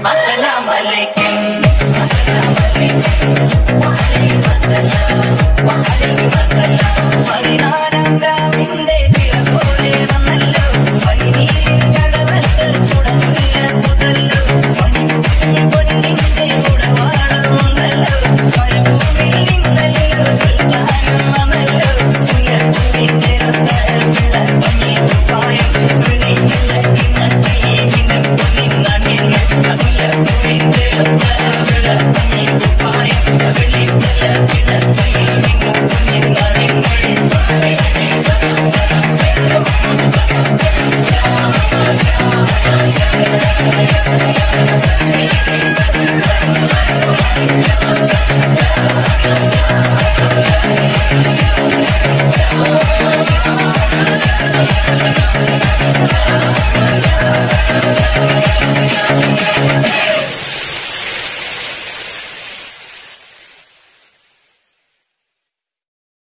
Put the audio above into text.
Masala Malikin, Masala Malikin, Wahali Masala.